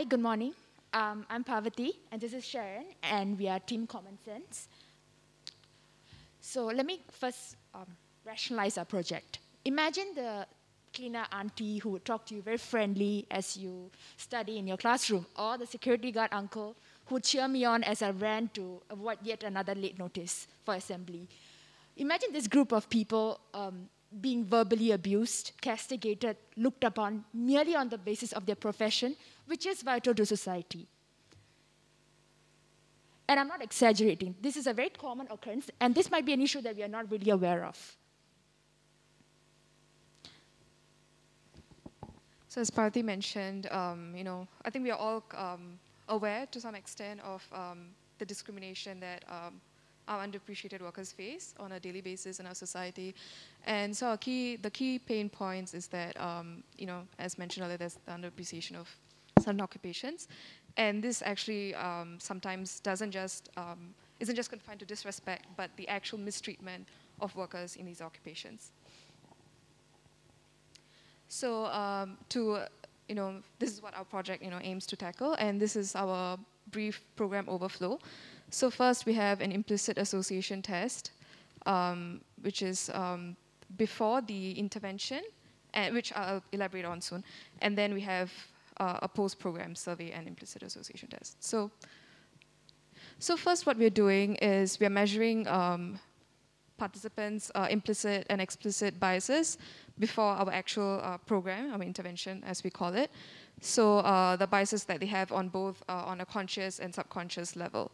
Hi, good morning. Um, I'm Parvati, and this is Sharon, and we are Team Common Sense. So let me first um, rationalize our project. Imagine the cleaner auntie who would talk to you very friendly as you study in your classroom, or the security guard uncle who would cheer me on as I ran to avoid yet another late notice for assembly. Imagine this group of people um, being verbally abused, castigated, looked upon merely on the basis of their profession, which is vital to society. And I'm not exaggerating. This is a very common occurrence, and this might be an issue that we are not really aware of. So as Parthi mentioned, um, you know, I think we are all um, aware to some extent of um, the discrimination that um, our underappreciated workers face on a daily basis in our society. And so key, the key pain points is that, um, you know, as mentioned earlier, there's the underappreciation of certain occupations. And this actually um, sometimes doesn't just, isn't just confined to disrespect, but the actual mistreatment of workers in these occupations. So um, to, you know, this is what our project, you know, aims to tackle, and this is our brief program overflow. So first we have an implicit association test, um, which is um, before the intervention, which I'll elaborate on soon. And then we have uh, a post-program survey and implicit association test. So, so first what we're doing is we're measuring um, participants' uh, implicit and explicit biases before our actual uh, program, our intervention, as we call it. So uh, the biases that they have on both uh, on a conscious and subconscious level.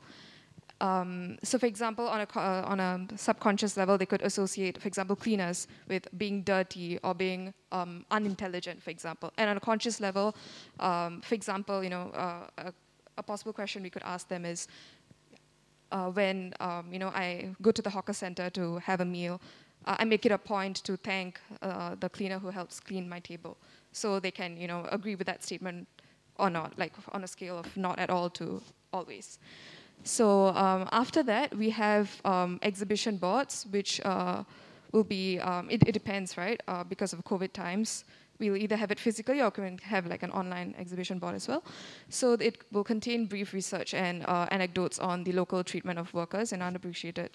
Um, so for example, on a, uh, on a subconscious level, they could associate, for example, cleaners with being dirty or being um, unintelligent, for example. And on a conscious level, um, for example, you know, uh, a, a, possible question we could ask them is, uh, when um, you know I go to the hawker center to have a meal, uh, I make it a point to thank uh, the cleaner who helps clean my table, so they can you know agree with that statement or not, like on a scale of not at all to always. So um, after that, we have um, exhibition boards, which uh, will be, um, it, it, depends, right? Uh, because of COVID times, we'll either have it physically or can have like an online exhibition board as well. So it will contain brief research and uh, anecdotes on the local treatment of workers in unappreciated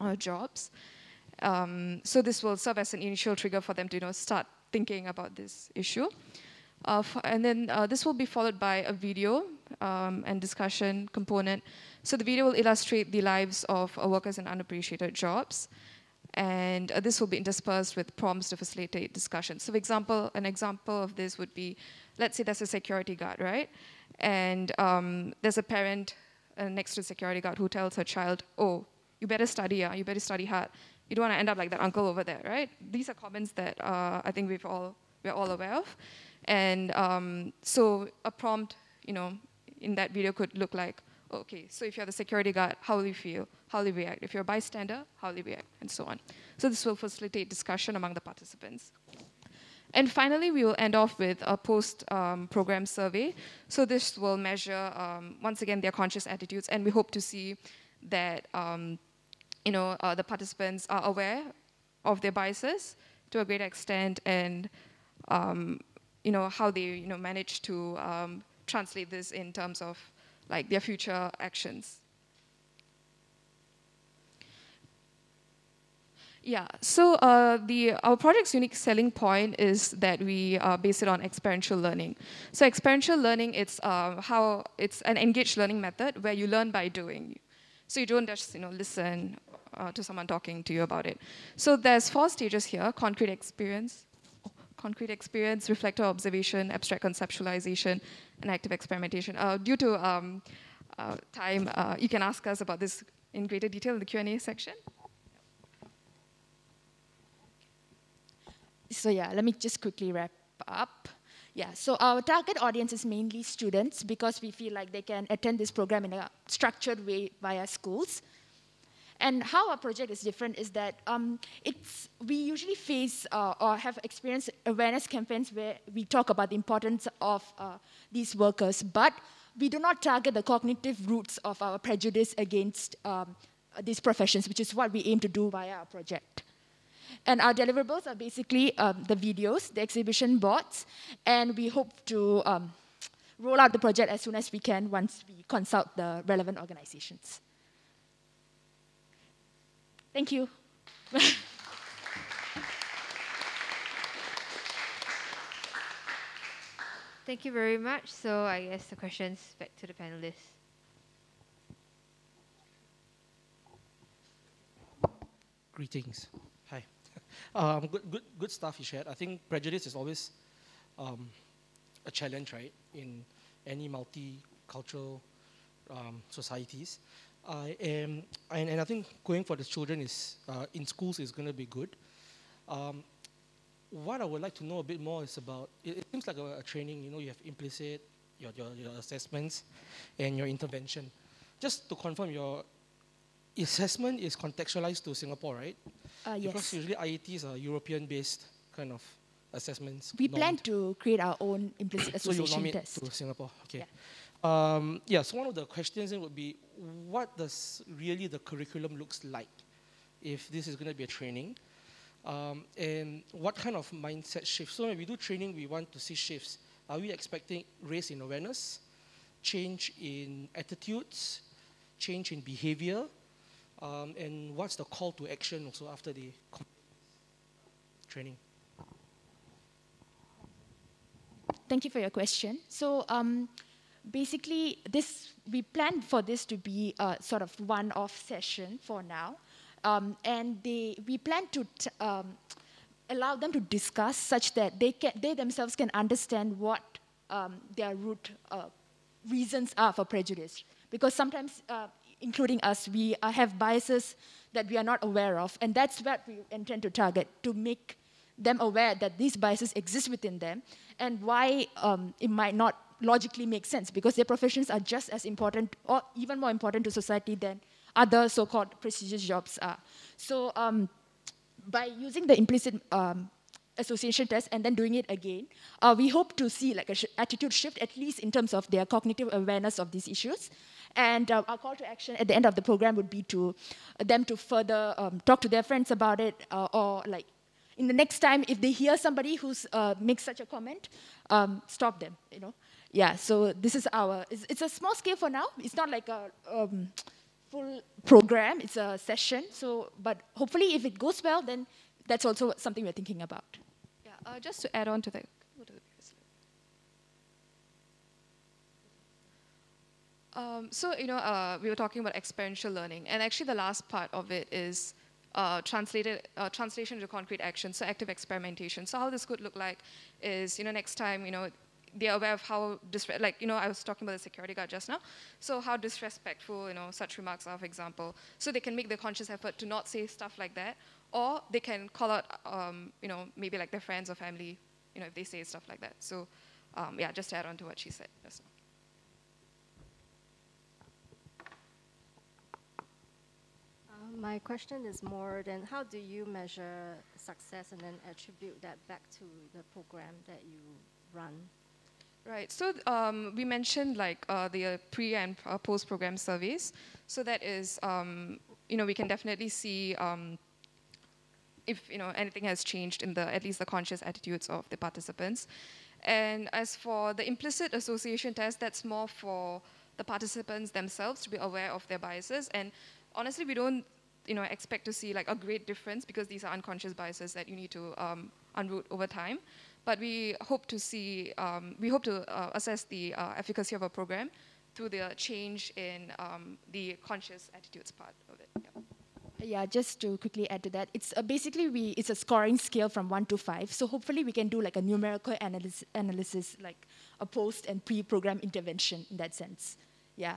uh, jobs. Um, so this will serve as an initial trigger for them to you know, start thinking about this issue. And then uh, this will be followed by a video um, and discussion component. So the video will illustrate the lives of uh, workers in unappreciated jobs. And uh, this will be interspersed with prompts to facilitate discussion. So example, an example of this would be, let's say there's a security guard, right? And um, there's a parent next to the security guard who tells her child, oh, you better study, uh, you better study hard. You don't want to end up like that uncle over there, right? These are comments that uh, I think we've all, we're all aware of. And um, so a prompt, you know, in that video could look like, okay, so if you're the security guard, how will you feel? How will you react? If you're a bystander, how will you react? And so on. So this will facilitate discussion among the participants. And finally, we will end off with a post-program um, survey. So this will measure, um, once again, their conscious attitudes, and we hope to see that um, you know, uh, the participants are aware of their biases to a great extent and um, you know, how they you know, manage to um, translate this in terms of like their future actions. Yeah, so uh, the, our project's unique selling point is that we uh, base it on experiential learning. So experiential learning, it's uh, how it's an engaged learning method where you learn by doing. So you don't just you know listen uh, to someone talking to you about it. So there's four stages here: concrete experience, concrete experience, reflective observation, abstract conceptualization, and active experimentation. Uh, due to um, uh, time, uh, you can ask us about this in greater detail in the Q&A section. So yeah, let me just quickly wrap up. Yeah, so our target audience is mainly students because we feel like they can attend this program in a structured way via schools. And how our project is different is that um, it's, we usually face uh, or have experienced awareness campaigns where we talk about the importance of uh, these workers, but we do not target the cognitive roots of our prejudice against um, these professions, which is what we aim to do via our project. And our deliverables are basically um, the videos, the exhibition boards, and we hope to um, roll out the project as soon as we can once we consult the relevant organizations. Thank you. Thank you very much. So I guess the questions back to the panelists. Greetings. Hi. Um, good, good, good stuff you shared. I think prejudice is always um, a challenge, right, in any multicultural um, societies. I am, and, and, I think going for the children is uh, in schools is going to be good. Um, what I would like to know a bit more is about. It, it seems like a, a, training. You know, you have implicit, your, your your assessments, and your intervention. Just to confirm, your assessment is contextualized to Singapore, right? Uh, yes. Because usually IATs are European-based kind of assessments. We plan to create our own implicit association so you test. to Singapore, okay. Yeah. Um, yeah, so one of the questions would be, what does really the curriculum looks like if this is going to be a training? Um, and what kind of mindset shift? So when we do training, we want to see shifts. Are we expecting race in awareness, change in attitudes, change in behavior, um, and what's the call to action also after the training? Thank you for your question. So um, basically, this we planned for this to be a sort of one-off session for now, um, and they we plan to um, allow them to discuss such that they can they themselves can understand what um, their root uh, reasons are for prejudice. Because sometimes uh, including us, we uh, have biases that we are not aware of, and that's what we intend to target, to make them aware that these biases exist within them, and why um, it might not logically make sense, because their professions are just as important, or even more important to society than other so-called prestigious jobs are. So um, by using the implicit um, association test and then doing it again, uh, we hope to see like an sh attitude shift, at least in terms of their cognitive awareness of these issues. And uh, our call to action at the end of the program would be to uh, them to further um, talk to their friends about it, uh, or like in the next time if they hear somebody who's uh, makes such a comment, um, stop them. You know, yeah. So this is our. It's, it's, a small scale for now. It's not like a. Um, full program it's a session so but hopefully if it goes well then that's also something we're thinking about yeah uh, just to add on to that Um, so, you know, uh, we were talking about experiential learning, and actually the last part of it is uh, translated, uh, translation to concrete action, so active experimentation. So how this could look like is, you know, next time, you know, they're aware of how, like, you know, I was talking about the security guard just now. So how disrespectful, you know, such remarks are, for example. So they can make the conscious effort to not say stuff like that, or they can call out, um, you know, maybe like their friends or family, you know, if they say stuff like that. So, um, yeah, just to add on to what she said just now. my question is more than how do you measure success and then attribute that back to the program that you run? Right. So um, we mentioned like uh, the uh, pre and uh, post program surveys. So that is, um, you know, we can definitely see um, if you know anything has changed in the at least the conscious attitudes of the participants. And as for the implicit association test, that's more for the participants themselves to be aware of their biases. And honestly, we don't you know, expect to see like a great difference because these are unconscious biases that you need to um, unroot over time. But we hope to see, um, we hope to uh, assess the uh, efficacy of a program through the change in um, the conscious attitudes part of it. Yeah. Yeah, just to quickly add to that, it's uh, basically we it's a scoring scale from one to five. So hopefully we can do like a numerical analysis, analysis like a post and pre-program intervention in that sense. Yeah.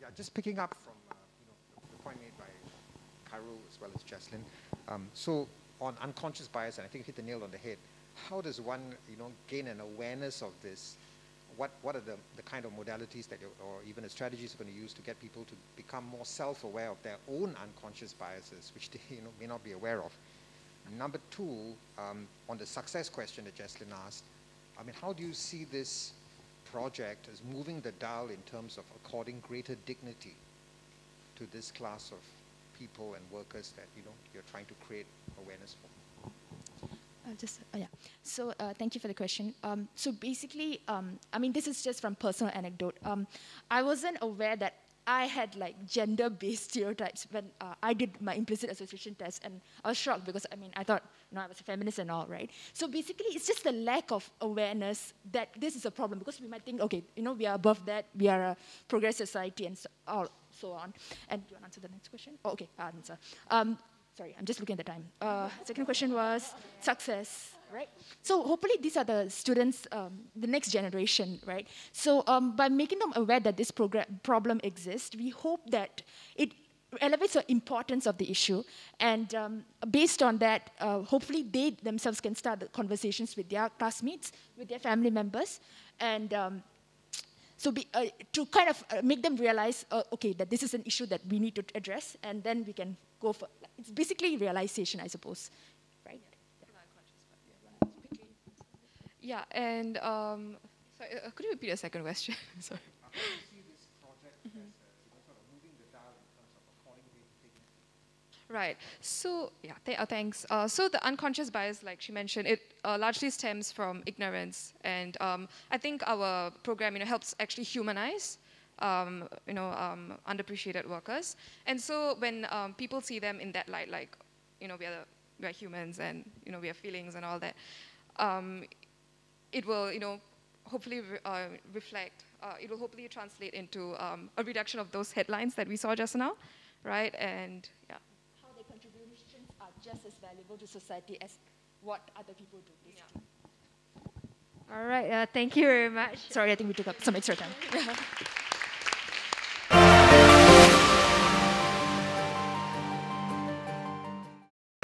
Yeah. just picking up from uh, you know, the, point made by Khairul as well as Jaslyn. Um, so on unconscious bias, and I think you hit the nail on the head, how does one you know, gain an awareness of this? What, what are the, the kind of modalities that or even the strategies you're going to use to get people to become more self-aware of their own unconscious biases, which they you know, may not be aware of? Number two, um, on the success question that Jaslyn asked, I mean, how do you see this project is moving the dial in terms of according greater dignity to this class of people and workers that you know you're trying to create awareness for? Uh, just uh, yeah. So uh, thank you for the question. Um, so basically, um, I mean, this is just from personal anecdote. Um, I wasn't aware that I had like gender-based stereotypes when uh, I did my implicit association test, and I was shocked because I mean I thought you know I was a feminist and all, right? So basically, it's just the lack of awareness that this is a problem because we might think, okay, you know, we are above that, we are a progressive society, and so, all, so on. And you want to answer the next question? Oh, okay, I'll answer. Um, sorry, I'm just looking at the time. Uh, second question was success, right? So hopefully these are the students, um, the next generation, right? So um, by making them aware that this problem exists, we hope that it elevates the importance of the issue, and um, based on that, uh, hopefully they themselves can start the conversations with their classmates, with their family members, and um, so be, uh, to kind of uh, make them realize, uh, okay, that this is an issue that we need to address, and then we can go for, it's basically realization, I suppose, right? Yeah, and um, sorry, uh, could you repeat the second question? sorry. Right. So yeah, th uh, thanks. Uh, so the unconscious bias, like she mentioned, it uh, largely stems from ignorance, and um, I think our program, you know, helps actually humanize, um, you know, um, underappreciated workers. And so when um, people see them in that light, like, you know, we are we are humans, and you know, we have feelings and all that, um, it will, you know, hopefully re uh, reflect. Uh, it will hopefully translate into um, a reduction of those headlines that we saw just now, right? And yeah just as valuable to society as what other people do, basically. Yeah. All right, uh, thank you very much. Sorry, I think we took up some extra time.